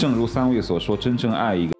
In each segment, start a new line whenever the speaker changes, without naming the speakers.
正如三位所说，真正爱一个。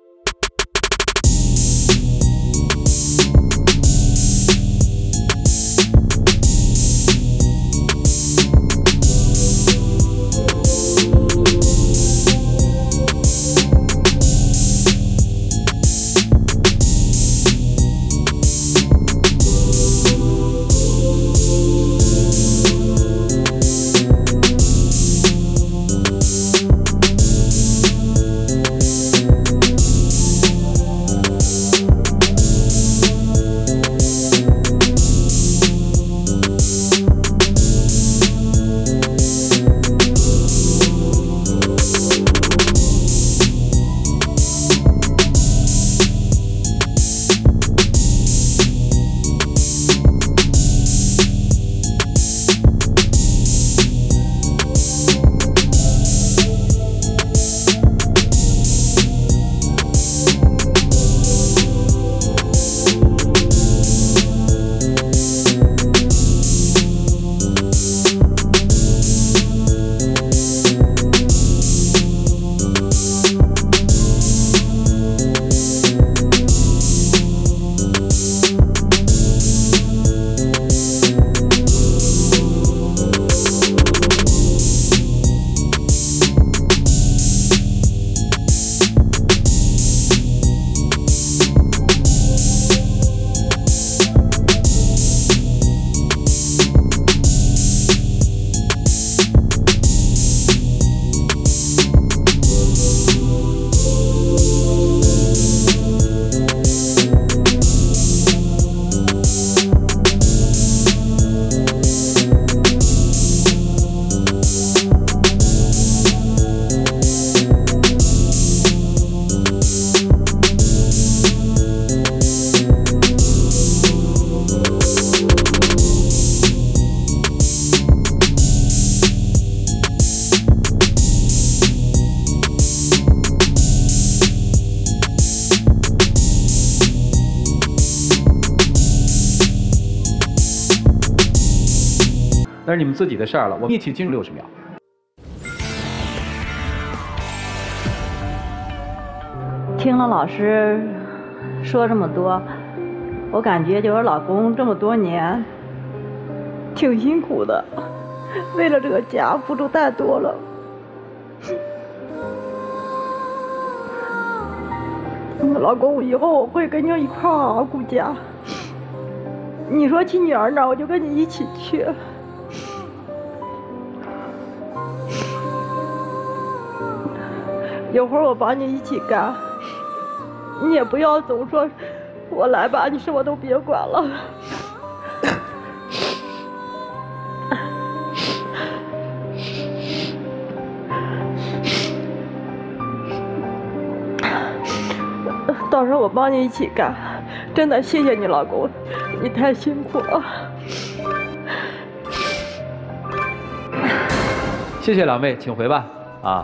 那是你们自己的事儿了，我们一起进入六十秒。
听了老师说这么多，我感觉就是老公这么多年挺辛苦的，为了这个家付出太多了。老公，以后我会跟你一块儿顾家。你说去女儿那儿，我就跟你一起去。有活我帮你一起干，你也不要总说“我来吧”，你什么都别管了。到时候我帮你一起干，真的谢谢你老公，你太辛苦了。
谢谢两位，请回吧。